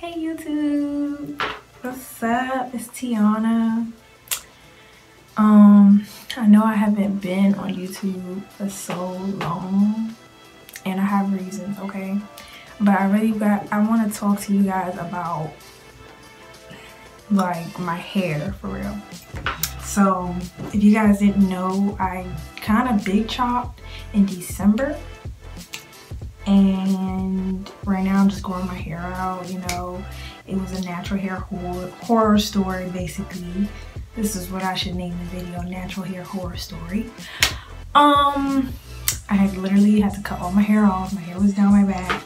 Hey YouTube, what's up? It's Tiana. Um, I know I haven't been on YouTube for so long, and I have reasons, okay? But I really got, I want to talk to you guys about like my hair for real. So, if you guys didn't know, I kind of big chopped in December and right now I'm just growing my hair out you know. It was a natural hair horror, horror story basically. This is what I should name the video natural hair horror story. Um I had literally had to cut all my hair off. My hair was down my back.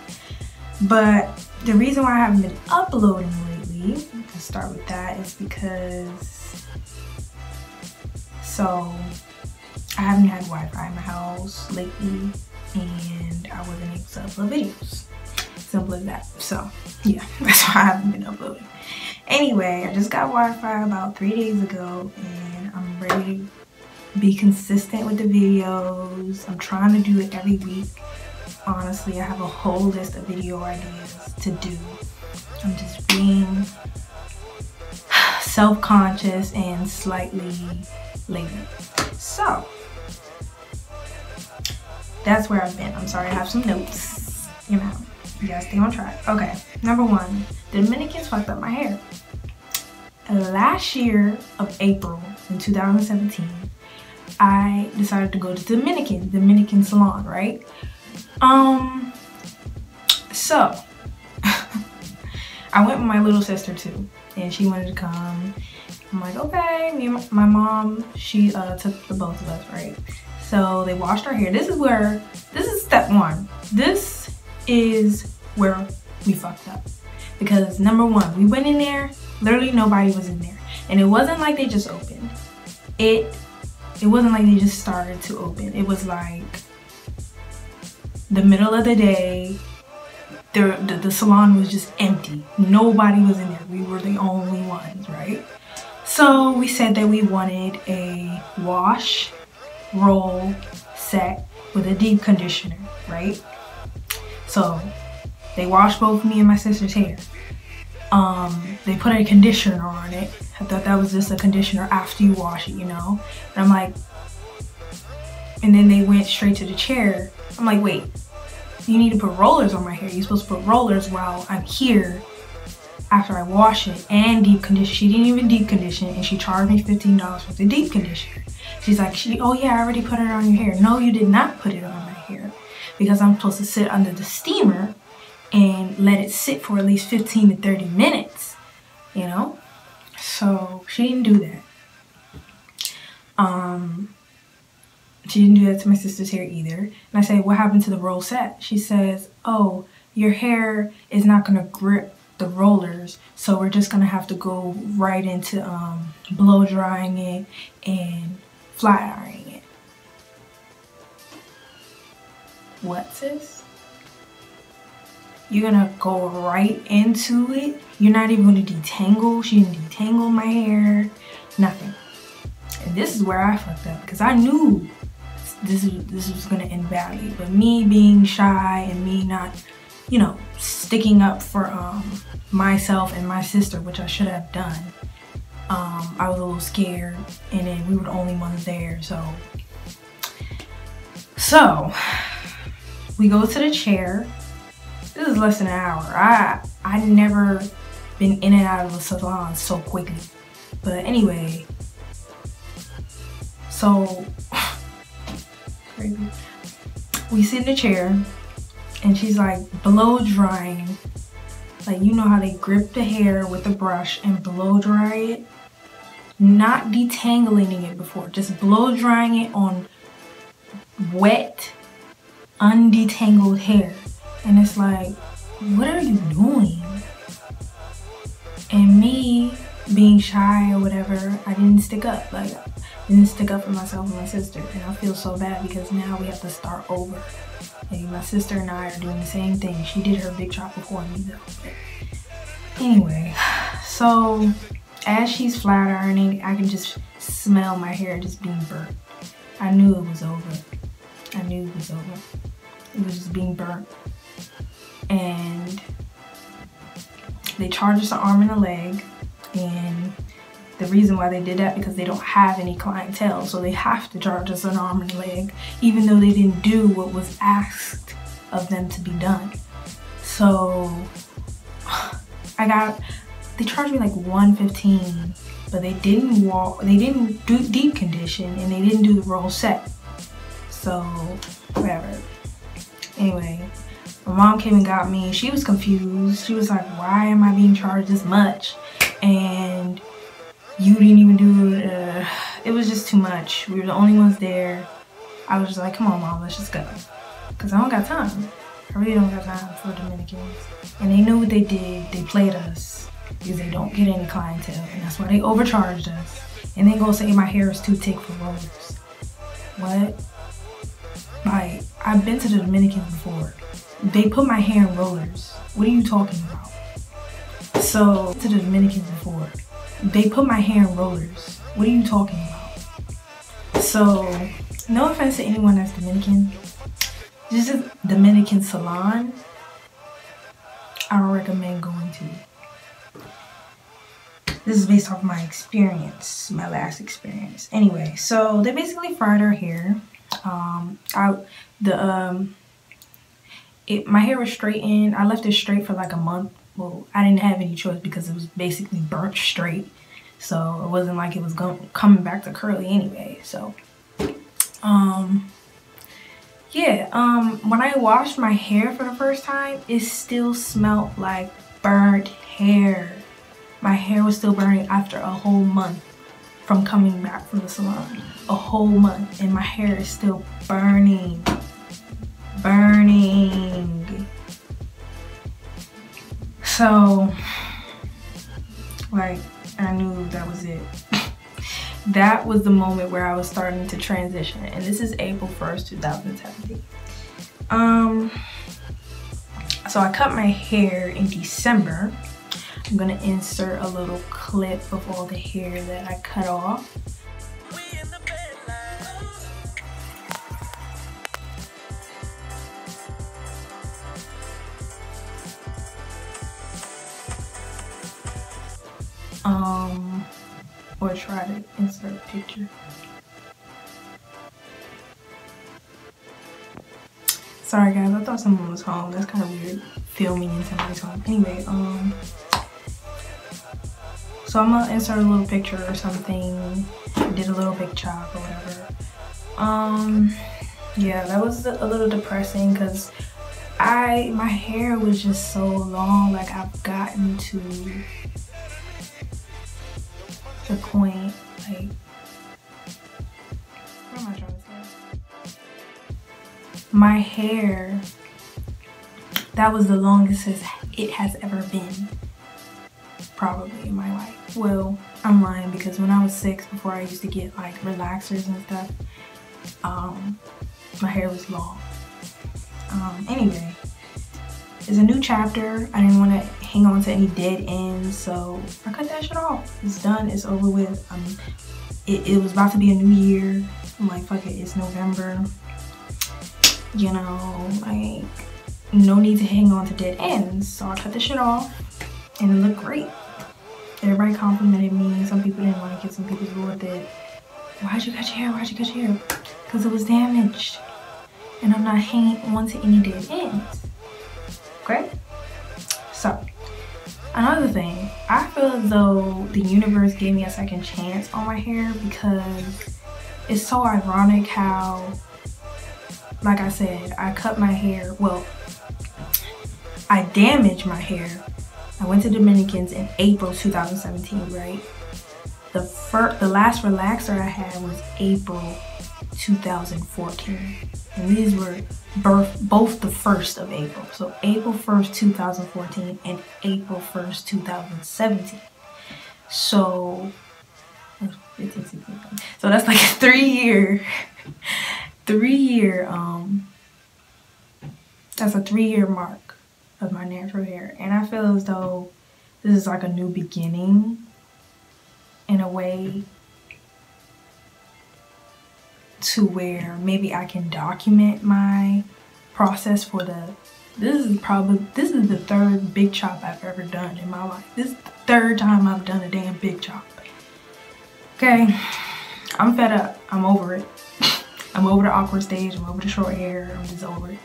But the reason why I haven't been uploading lately to start with that is because so I haven't had Wi-Fi in my house lately and I wasn't able to upload videos. Simple as that. So yeah, that's why I haven't been uploading. Anyway, I just got Wi-Fi about three days ago and I'm ready to be consistent with the videos. I'm trying to do it every week. Honestly, I have a whole list of video ideas to do. I'm just being self-conscious and slightly lazy. So, that's where I've been. I'm sorry, I have some notes. You know, you gotta stay on track. Okay, number one, the Dominicans fucked up my hair. Last year of April in 2017, I decided to go to Dominican, Dominican salon, right? Um, so I went with my little sister too, and she wanted to come. I'm like, okay, me my mom, she uh, took the both of us, right? So they washed our hair. This is where, this is step one. This is where we fucked up. Because number one, we went in there, literally nobody was in there. And it wasn't like they just opened. It, it wasn't like they just started to open. It was like the middle of the day, the, the, the salon was just empty. Nobody was in there. We were the only ones, right? So we said that we wanted a wash roll set with a deep conditioner, right? So they washed both me and my sister's hair. Um, they put a conditioner on it. I thought that was just a conditioner after you wash it, you know? And I'm like, and then they went straight to the chair. I'm like, wait, you need to put rollers on my hair. You're supposed to put rollers while I'm here after I wash it and deep condition. She didn't even deep condition and she charged me $15 for the deep conditioner. She's like, she, oh yeah, I already put it on your hair. No, you did not put it on my hair because I'm supposed to sit under the steamer and let it sit for at least 15 to 30 minutes, you know? So she didn't do that. Um, she didn't do that to my sister's hair either. And I say, what happened to the roll set? She says, oh, your hair is not gonna grip the rollers so we're just gonna have to go right into um, blow drying it and flat ironing it. What sis? You're gonna go right into it? You're not even gonna detangle? She didn't detangle my hair, nothing. And this is where I fucked up because I knew this, is this was gonna end badly. But me being shy and me not, you know, sticking up for um, myself and my sister, which I should have done, um, I was a little scared and then we were the only ones there so. So we go to the chair. This is less than an hour. I I never been in and out of a salon so quickly. But anyway. So crazy. We sit in the chair and she's like blow drying like you know how they grip the hair with a brush and blow dry it not detangling it before, just blow drying it on wet, undetangled hair. And it's like, what are you doing? And me being shy or whatever, I didn't stick up. Like, I didn't stick up for myself and my sister. And I feel so bad because now we have to start over. My sister and I are doing the same thing. She did her big chop before me though. Anyway, so as she's flat ironing, I can just smell my hair just being burnt. I knew it was over. I knew it was over. It was just being burnt. And they charge us an arm and a leg and the reason why they did that because they don't have any clientele so they have to charge us an arm and leg even though they didn't do what was asked of them to be done. So i got they charged me like 115 but they didn't walk they didn't do deep condition and they didn't do the roll set. So whatever. Anyway my mom came and got me she was confused. She was like why am i being charged this much? And you didn't even do it uh, it was just too much. We were the only ones there. I was just like come on mom let's just go. Because i don't got time. I really don't got time for dominicans. And they knew what they did. They played us. Because they don't get any clientele. And that's why they overcharged us. And then go say my hair is too thick for rollers what? Like i've been to the dominicans before. They put my hair in rollers. What are you talking about? So, to the Dominicans before, they put my hair in rollers. What are you talking about? So, no offense to anyone that's Dominican. This is Dominican salon. I don't recommend going to. This is based off my experience, my last experience. Anyway, so they basically fried our hair. Um, I the um it my hair was straightened. I left it straight for like a month. Well, I didn't have any choice because it was basically burnt straight. So it wasn't like it was going coming back to curly anyway. So um yeah, um when I washed my hair for the first time, it still smelled like burnt hair. My hair was still burning after a whole month from coming back from the salon. A whole month and my hair is still burning burning. So, like, I knew that was it. that was the moment where I was starting to transition. And this is April 1st, 2017. Um, so I cut my hair in December. I'm gonna insert a little clip of all the hair that I cut off. Um, or try to insert a picture. Sorry guys, I thought someone was home. That's kind of weird, filming in somebody's home. Anyway, um, so I'm gonna insert a little picture or something. Did a little big chop or whatever. Um, yeah, that was a little depressing because I, my hair was just so long. Like I've gotten to the point, like, am I trying to say? My hair, that was the longest it has ever been, probably in my life. Well, I'm lying because when I was six, before I used to get like relaxers and stuff, um, my hair was long. Um, anyway, it's a new chapter. I didn't want to hang on to any dead ends, so I cut that shit off. It's done. It's over with. Um, it, it was about to be a new year. I'm like, fuck it. It's November. You know, like, no need to hang on to dead ends. So I cut the shit off, and it looked great. Everybody complimented me. Some people didn't like it. Some people loved it. Why'd you cut your hair? Why'd you cut your hair? Because it was damaged. And I'm not hanging on to any dead ends okay? So, another thing, I feel as though the universe gave me a second chance on my hair because it's so ironic how, like I said, I cut my hair, well, I damaged my hair. I went to Dominicans in April 2017, right? The first, the last relaxer I had was April 2014 and these were birth both the 1st of April. So April 1st, 2014 and April 1st, 2017. So, so that's like a three year, three year, um, that's a three year mark of my natural hair. And I feel as though this is like a new beginning in a way to where maybe I can document my process for the This is probably, this is the third big chop I've ever done in my life. This is the third time I've done a damn big chop. Okay, I'm fed up. I'm over it. I'm over the awkward stage. I'm over the short hair. I'm just over it.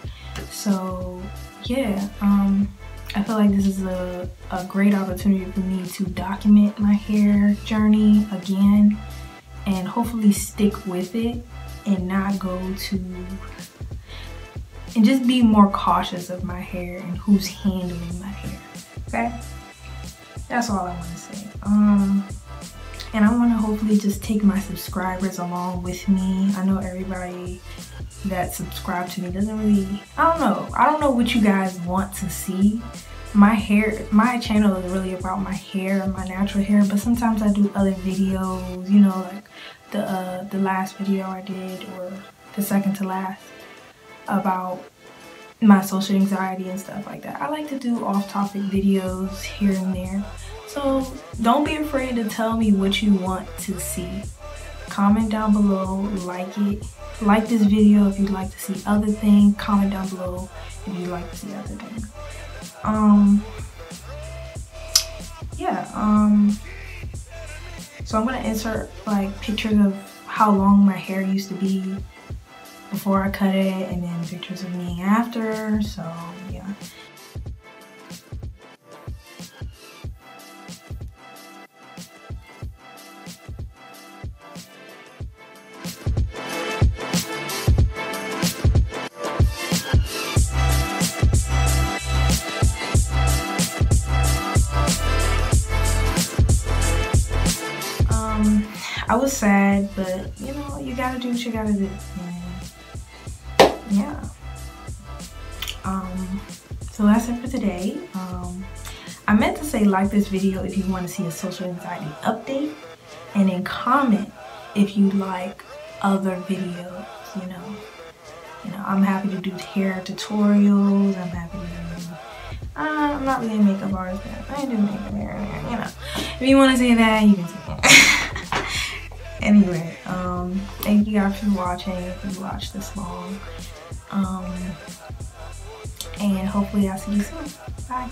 So yeah, um, I feel like this is a, a great opportunity for me to document my hair journey again and hopefully stick with it and not go to and just be more cautious of my hair and who's handling my hair okay? That's all i want to say. Um and i want to hopefully just take my subscribers along with me. I know everybody that subscribe to me doesn't really i don't know. I don't know what you guys want to see. My hair my channel is really about my hair my natural hair but sometimes i do other videos you know like the uh, the last video i did or the second to last about my social anxiety and stuff like that. I like to do off-topic videos here and there. So don't be afraid to tell me what you want to see. Comment down below like it. Like this video if you'd like to see other things. Comment down below if you'd like to see other things. Um yeah um so i'm gonna insert like pictures of how long my hair used to be before i cut it and then pictures of me after so yeah I was sad, but you know, you gotta do what you gotta do. And yeah. Um, so that's it for today. Um, I meant to say like this video if you want to see a social anxiety update and then comment if you like other videos, you know. You know, I'm happy to do hair tutorials. I'm happy to do uh, I'm not really makeup artist, but I do makeup hair, you know. If you want to say that, you can say that. anyway um thank you guys for watching. If you watched this long um and hopefully i'll see you soon. Bye